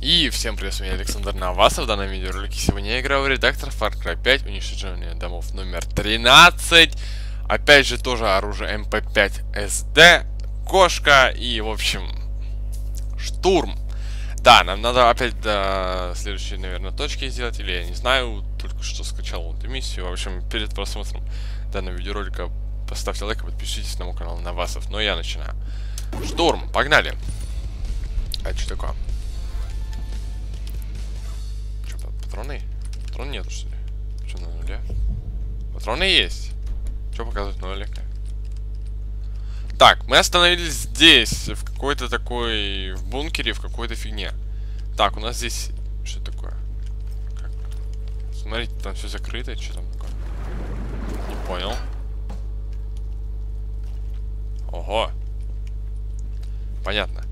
И всем привет, с вами Александр Новасов. В данном видеоролике сегодня я играю в редактор Far Cry 5, уничтожение домов номер 13. Опять же, тоже оружие MP5 SD, кошка и, в общем, штурм. Да, нам надо опять до следующей, наверное, точки сделать, или я не знаю, только что скачал эту миссию. В общем, перед просмотром данного видеоролика поставьте лайк и подпишитесь на мой канал Новасов. Но я начинаю. Штурм, погнали. А что такое? Патроны? Патрон нету, что ли? Что на нуле? Патроны есть. Что показывает нулика? Так, мы остановились здесь, в какой-то такой, в бункере, в какой-то фигне. Так, у нас здесь, что такое? Как? Смотрите, там все закрыто, что там такое? Не понял. Ого. Понятно.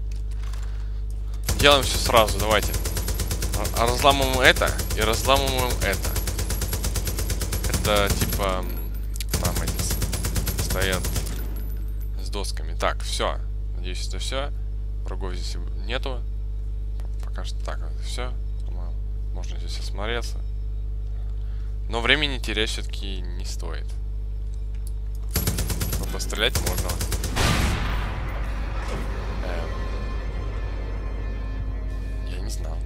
Делаем все сразу, давайте. Разламываем это и разламываем это. Это типа... Там эти стоят с досками. Так, все. Надеюсь, это все. Врагов здесь нету. Пока что так, это все. Можно здесь осмотреться. Но времени терять все-таки не стоит. Пострелять можно. знал.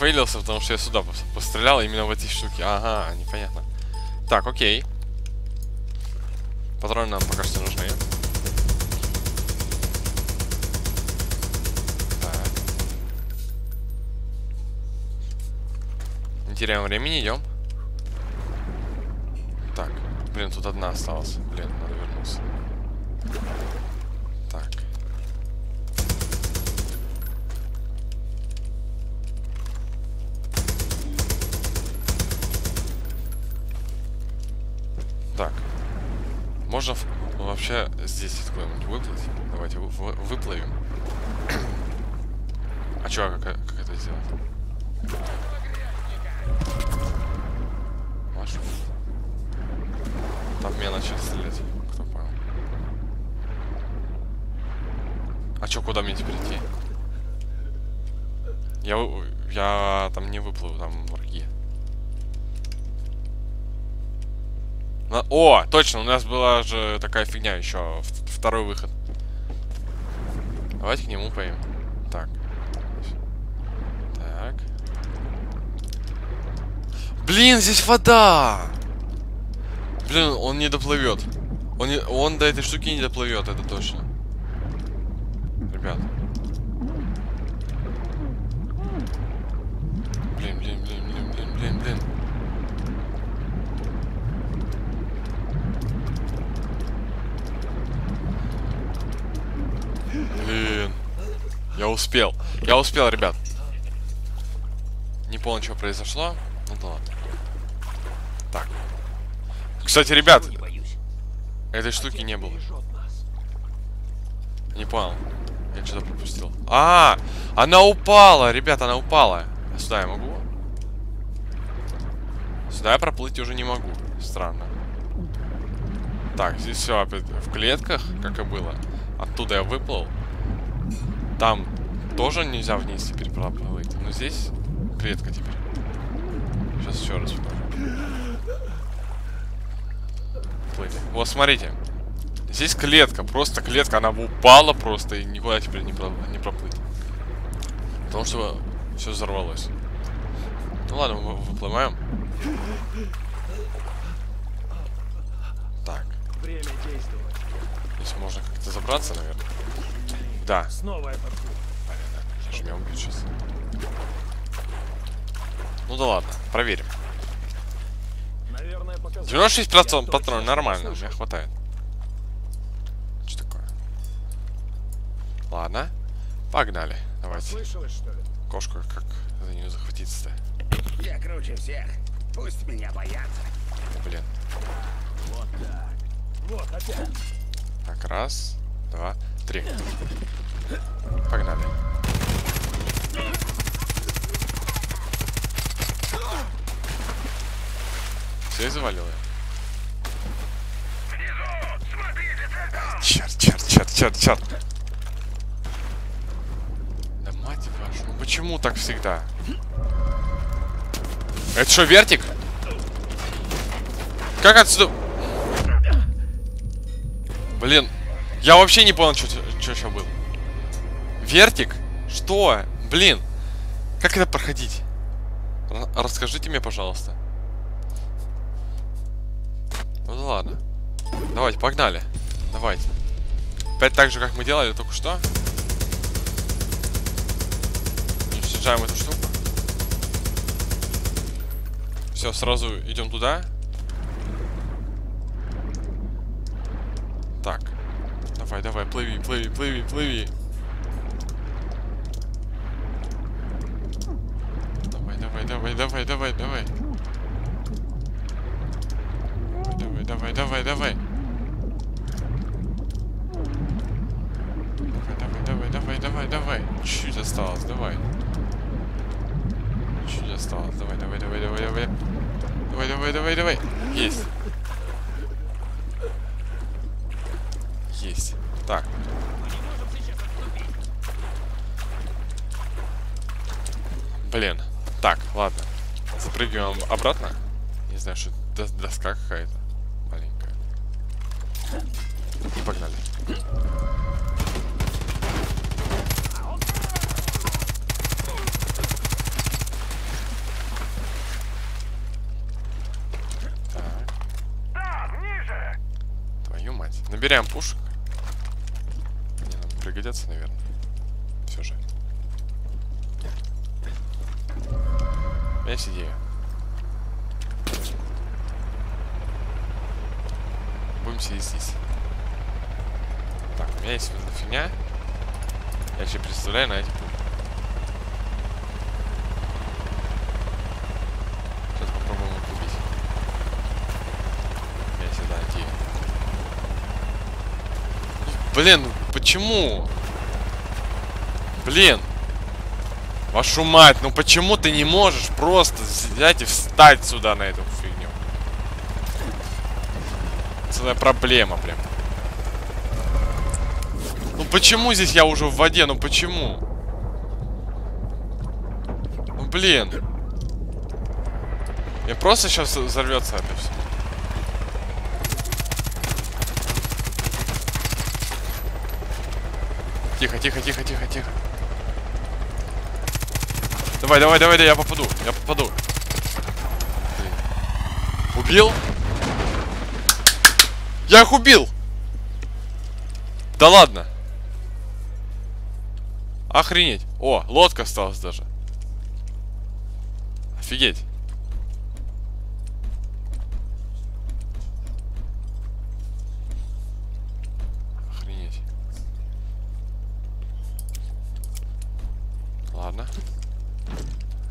Зафейлился, потому что я сюда пострелял именно в эти штуки. Ага, непонятно. Так, окей. Патроны нам пока что нужны. теряем времени, идем. Так, блин, тут одна осталась. Блин, надо вернуться. Можно вообще здесь откуда-нибудь выплыть? Давайте вы выплывем. а чё, как, как это сделать? Машу. Там меня начали стрелять. Кто понял? А чё, куда мне теперь идти? Я, я там не выплыву, там враги. На... О, точно, у нас была же такая фигня еще. Второй выход. Давайте к нему поим. Так. Блин, здесь вода! Блин, он не доплывет. Он, не, он до этой штуки не доплывет, это точно. Ребят. Блин, блин, блин, блин, блин, блин, блин. Блин. Я успел. Я успел, ребят. Не понял, что произошло. Ну да ладно. Так. Кстати, ребят, этой штуки не было. Не понял. Я что-то пропустил. А, она упала, ребят, она упала. А сюда я могу? Сюда я проплыть уже не могу. Странно. Так, здесь все опять в клетках, как и было. Оттуда я выплыл. Там тоже нельзя вниз теперь проплыть. Но здесь клетка теперь. Сейчас еще раз покажу. Плыли. Вот, смотрите. Здесь клетка, просто клетка, она упала просто и никуда теперь не, про, не проплыть. Потому что все взорвалось. Ну ладно, мы выплываем. Так. Время действовать. Здесь можно как-то забраться, наверное. Да. Снова меня убьют сейчас. Ну да ладно, проверим. 96% патронов, нормально, мне хватает. Что такое? Ладно, погнали, давайте. Кошку как за нее захватиться-то? Я круче всех, пусть меня боятся. Блин. Вот так. Вот опять. Так, раз, два, три. Погнали. Всех завалил я? Черт, черт, черт, черт, черт. Да мать вашу, ну почему так всегда? Это что, вертик? Как отсюда... Блин, я вообще не понял, что сейчас было. Вертик? Что? Блин, как это проходить? Расскажите мне, пожалуйста. Ну да ладно. Давайте, погнали. Давайте. Опять так же, как мы делали только что. Уничтожаем эту штуку. Все, сразу идем туда. Так. Давай, давай, плыви, плыви, плыви, плыви. Давай, давай, давай, давай, давай, давай. Давай, давай, давай, давай. Давай, давай, давай, давай, давай. Чуть осталось, давай. Чуть осталось. Давай, давай, давай, давай, давай. Давай, давай, давай, давай. Есть. Так. Блин. Так, ладно. Запрыгиваем обратно. Не знаю, что это доска какая-то маленькая. И погнали. Твою мать. Набираем пушек. Пригодятся, наверное. Все же. У меня есть идея. Будем сидеть здесь. Так, у меня есть фигня. Я себе представляю на эти меня всегда идея. Блин, почему? Блин. Вашу мать, ну почему ты не можешь просто взять и встать сюда на эту фигню? Целая проблема прям. Ну почему здесь я уже в воде? Ну почему? Ну блин. Я просто сейчас взорвется это все. Тихо, тихо, тихо, тихо, тихо. Давай, давай, давай, да, я попаду. Я попаду. Убил? Я их убил! Да ладно. Охренеть. О, лодка осталась даже. Офигеть.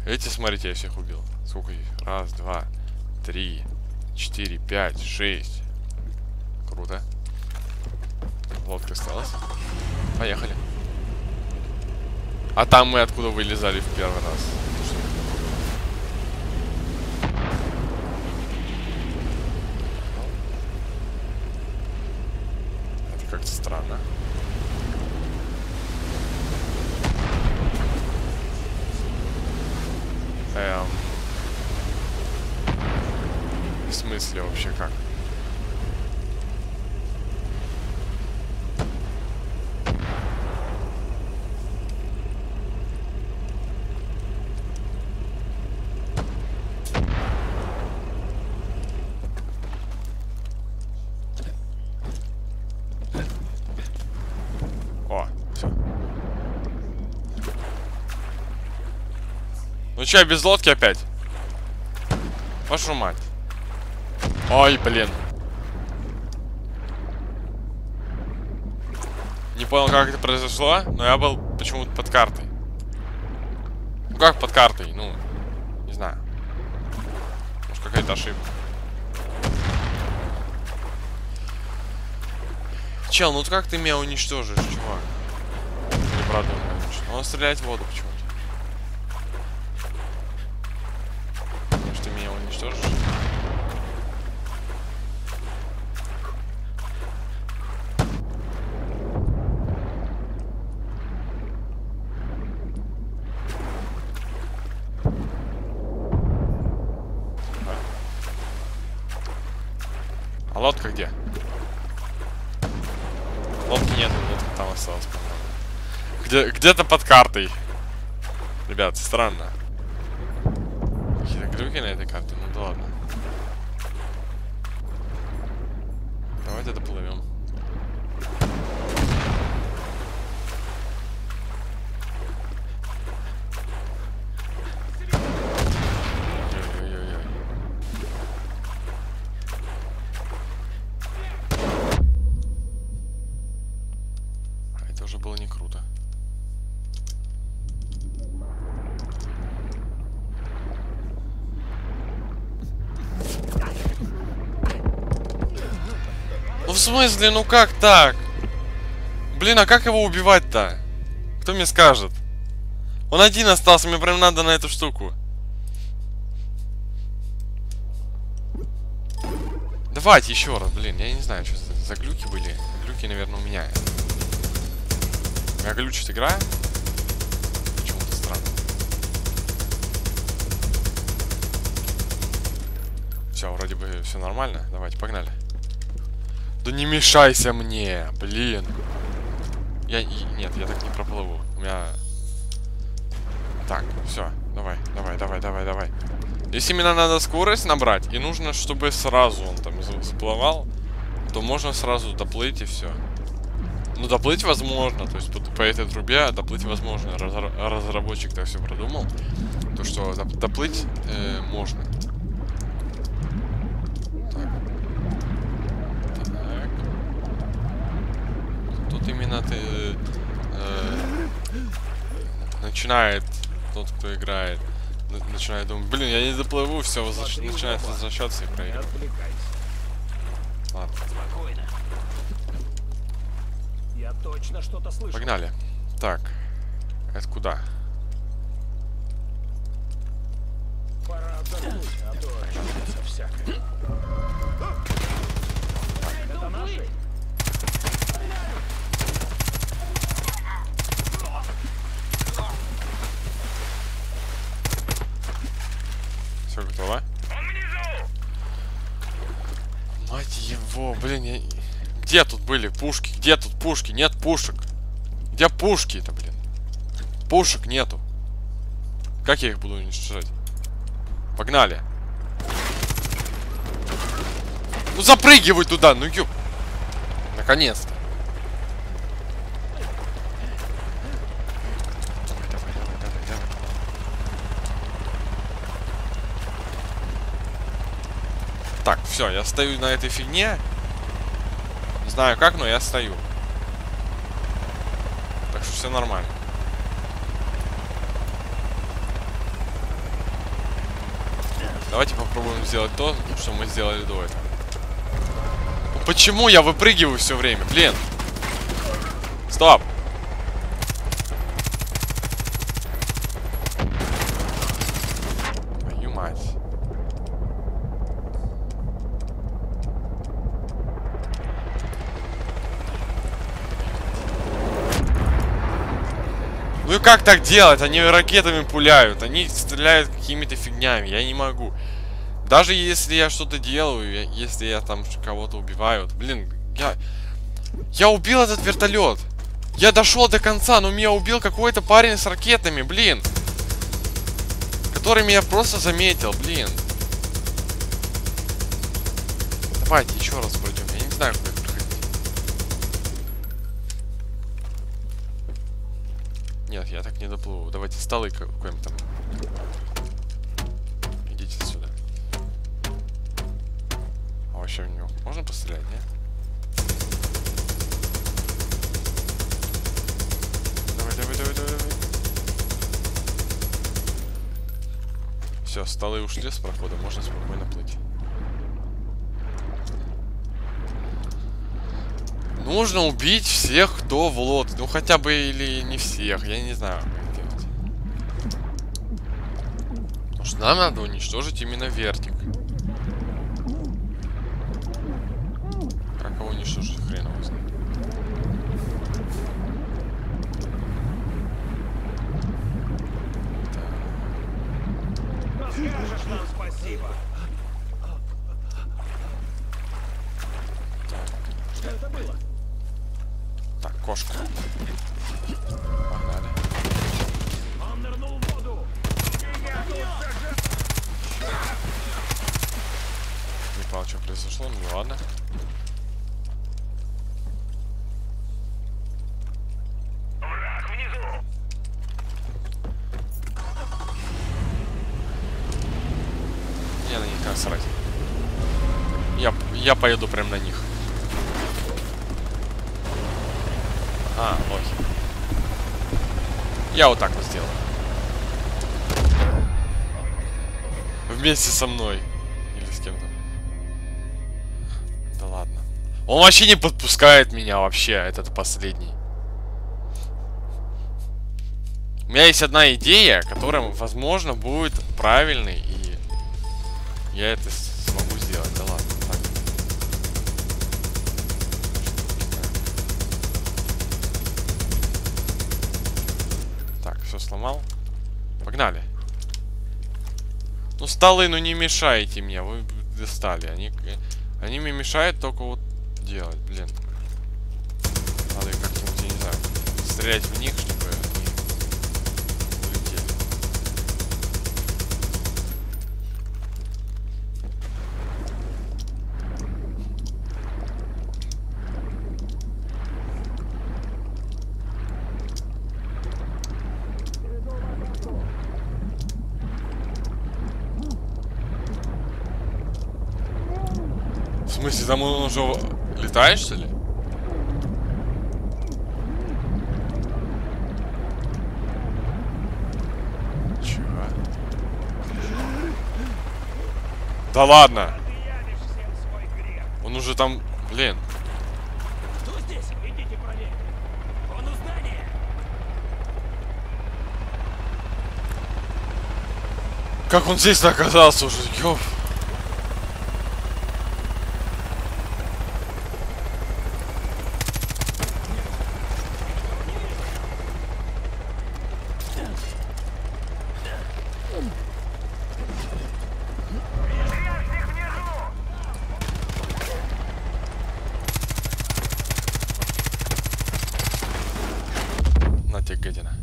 Эти, смотрите, я всех убил. Сколько их? Раз, два, три, четыре, пять, шесть. Круто. Лодка осталась. Поехали. А там мы откуда вылезали в первый раз? Это как-то странно. Эм... В смысле вообще как? О, все. Че, без лодки опять? Вашу мать. Ой, блин. Не понял, как это произошло, но я был почему-то под картой. Ну как под картой? Ну, не знаю. Может какая-то ошибка. Чел, ну как ты меня уничтожишь, чувак? Или правда меня уничтожил? Он стреляет в воду почему-то. уничтожишь. А лодка где? Лодки нет, лодка там осталась, по-моему. Где, где-то под картой. Ребят, странно. Какие-то глюки на этой карте. В смысле, ну как так? Блин, а как его убивать-то? Кто мне скажет? Он один остался, мне прям надо на эту штуку. Давайте еще раз, блин, я не знаю, что за, за глюки были. Глюки, наверное, у меня. Я глючит игра. Почему-то странно. Все, вроде бы все нормально. Давайте, погнали. Да не мешайся мне, блин. Я... Нет, я так не проплыву. У меня... Так, все. Давай, давай, давай, давай, давай. Если именно надо скорость набрать, и нужно, чтобы сразу он там заплывал, то можно сразу доплыть и все. Ну, доплыть возможно, то есть по, по этой трубе доплыть возможно. Разра- разработчик так все продумал. То, что доп- доплыть э, можно. Так. Так. Тут именно ты э, начинает тот, кто играет, на- начинает думать, блин, я не доплыву, все, начинает возвращаться и отвлекайся. Ладно. Я точно что-то слышу. погнали. Так, это куда? Пора отдохнуть, а то всякое. Это наши? Мать его, блин, я... Где тут были пушки? Где тут пушки? Нет пушек. Где пушки-то, блин? Пушек нету. Как я их буду уничтожать? Погнали. Ну запрыгивай туда, ну ёп. Наконец-то. Так, все, я стою на этой фигне. Не знаю как, но я стою. Так что все нормально. Давайте попробуем сделать то, что мы сделали до этого. Почему я выпрыгиваю все время? Блин. Стоп. Твою мать. Ну и как так делать? Они ракетами пуляют, они стреляют какими-то фигнями, я не могу. Даже если я что-то делаю, если я там кого-то убиваю, блин, я... Я убил этот вертолет. Я дошел до конца, но меня убил какой-то парень с ракетами, блин. Который меня просто заметил, блин. Давайте еще раз пройдем. Я не знаю, не доплыву. Давайте столы ка- какой-нибудь там. Идите сюда. А вообще в него можно пострелять, не? Давай, давай, давай, давай, давай. Все, столы ушли с прохода, можно спокойно плыть. Нужно убить всех, кто в лодке. Ну хотя бы или не всех, я не знаю, как это делать. Что нам надо уничтожить именно вертик. Как его уничтожить, хрен его знает. Скажешь нам спасибо. было? Так, кошка. Погнали. Он нырнул в воду. Не понял, что произошло, ну ладно. Мне на них насрать. Я, я поеду прям на них. А, лохи. Я вот так вот сделаю. Вместе со мной. Или с кем-то. Да ладно. Он вообще не подпускает меня вообще, этот последний. У меня есть одна идея, которая, возможно, будет правильной, и я это с- смогу сделать. Да ладно. Так. Так, сломал. Погнали. Ну, столы, ну не мешайте мне, вы достали. Они, они мне мешают только вот делать, блин. Надо я не знаю, стрелять в них, чтобы они улетели. В смысле, там он уже летает, что ли? Чего? Да ладно! Он уже там, блин. Как он здесь оказался уже? Ёп. На тебе, гадина.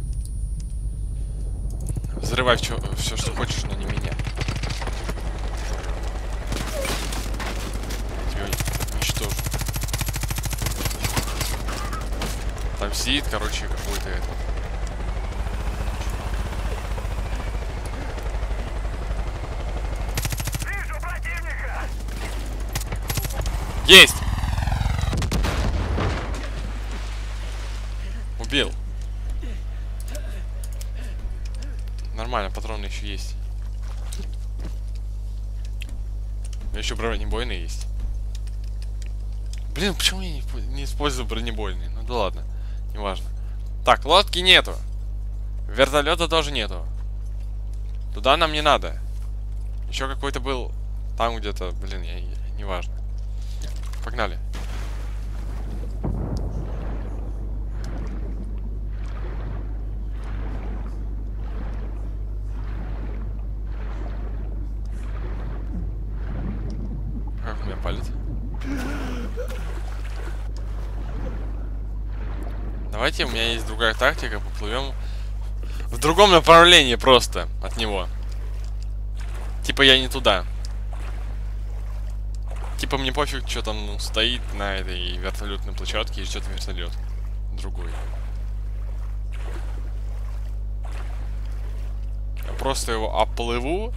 Взрывай все, все, что хочешь, но не меня. Тебя уничтожу. Там сидит, короче, какой-то этот. Есть! Убил. Нормально, патроны еще есть. Еще бронебойные есть. Блин, почему я не, не использую бронебойные? Ну да ладно, неважно. Так, лодки нету. Вертолета тоже нету. Туда нам не надо. Еще какой-то был там где-то, блин, я, я- неважно. Погнали. Как у меня палец? Давайте, у меня есть другая тактика, поплывем в другом направлении просто от него. Типа я не туда. Типа мне пофиг, что там ну, стоит на этой вертолетной площадке и ждет вертолет. Другой. Я просто его оплыву.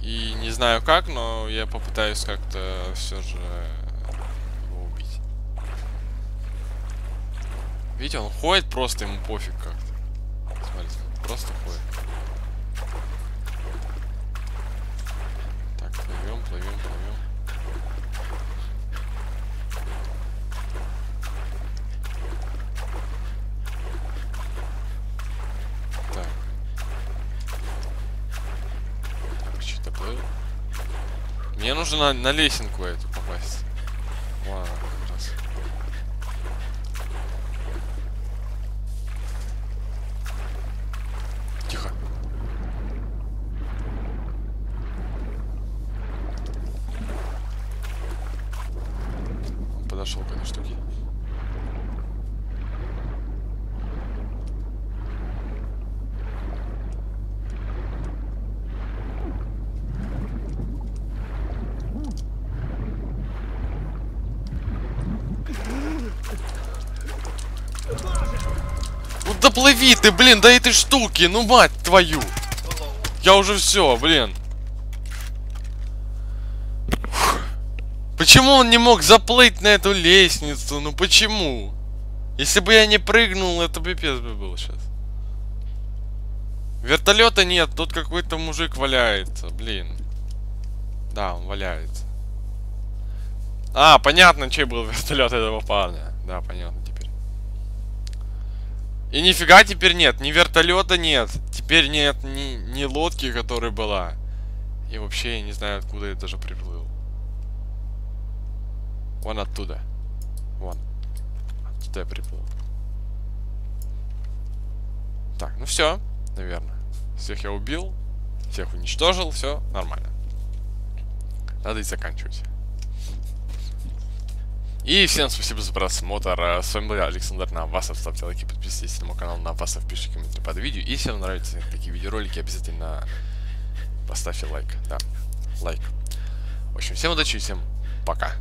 И не знаю как, но я попытаюсь как-то все же его убить. Видите, он ходит просто, ему пофиг как-то. Смотрите, просто ходит. Нужно на, на лесенку эту доплыви ты, блин, до этой штуки, ну мать твою. Я уже все, блин. Почему он не мог заплыть на эту лестницу? Ну почему? Если бы я не прыгнул, это пипец бы был сейчас. Вертолета нет, тут какой-то мужик валяется, блин. Да, он валяется. А, понятно, чей был вертолет этого парня. Да, понятно. И нифига теперь нет, ни вертолета нет. Теперь нет ни, ни лодки, которая была. И вообще я не знаю, откуда я даже приплыл. Вон оттуда. Вон. Оттуда я приплыл. Так, ну все, наверное. Всех я убил. Всех уничтожил, все нормально. Надо и заканчивать. И всем спасибо за просмотр. С вами был Александр Навасов. Ставьте лайки, подписывайтесь на мой канал Навасов, пишите комментарии под видео. И если вам нравятся такие видеоролики, обязательно поставьте лайк. Да, лайк. В общем, всем удачи и всем пока.